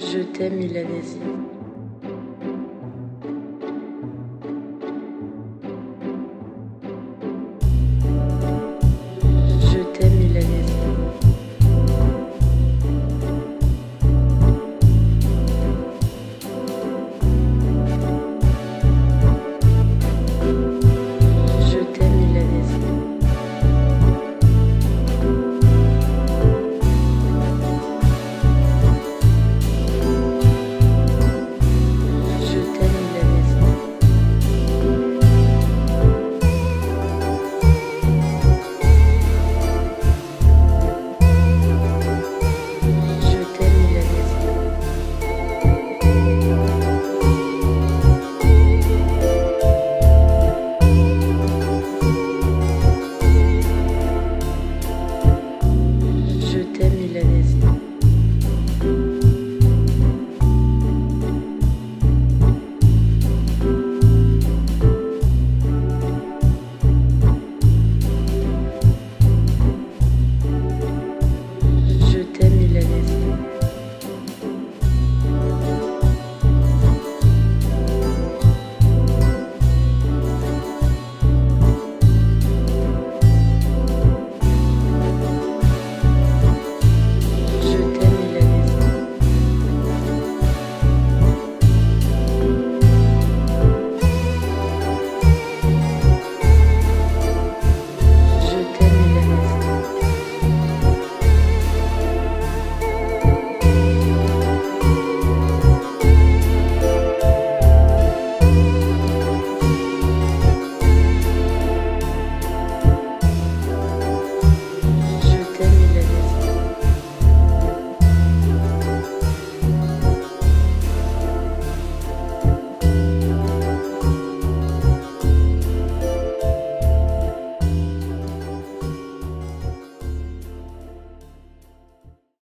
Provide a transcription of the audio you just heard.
Je t'aime Milanesi.